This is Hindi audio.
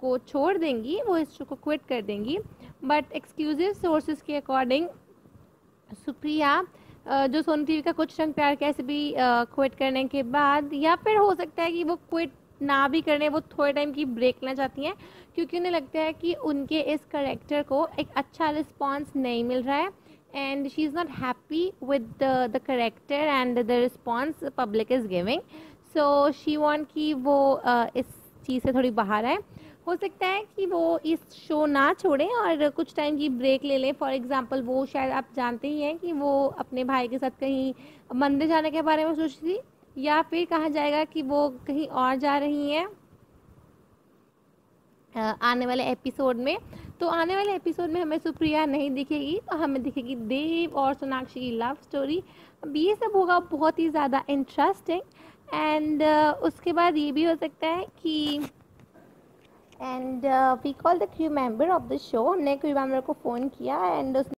को छोड़ देंगी वो इस शो को क्विट कर देंगी। बट एक्सक्लूसिव सोर्सेज के अकॉर्डिंग सुप्रिया जो सोनी टीवी का कुछ रंग प्यार कैसे भी क्विट करने के बाद या फिर हो सकता है कि वो क्विट ना भी करने वो थोड़े टाइम की ब्रेक लेना चाहती हैं क्योंकि उन्हें लगता है कि उनके इस करेक्टर को एक अच्छा रिस्पॉन्स नहीं मिल रहा है। And she is not happy with the character and the response public is giving so she want कि वो uh, इस चीज़ से थोड़ी बाहर आए। हो सकता है कि वो इस शो ना छोड़ें और कुछ टाइम की ब्रेक ले लें। फॉर एग्ज़ाम्पल वो शायद आप जानते ही हैं कि वो अपने भाई के साथ कहीं मंदिर जाने के बारे में सोच थी, या फिर कहा जाएगा कि वो कहीं और जा रही हैं आने वाले एपिसोड में। तो आने वाले एपिसोड में हमें सुप्रिया नहीं दिखेगी तो हमें दिखेगी देव और सोनाक्षी की लव स्टोरी अब ये सब होगा बहुत ही ज़्यादा इंटरेस्टिंग एंड उसके बाद ये भी हो सकता है कि and we call the crew member of the show हमने क्यू मेंबर को फ़ोन किया एंड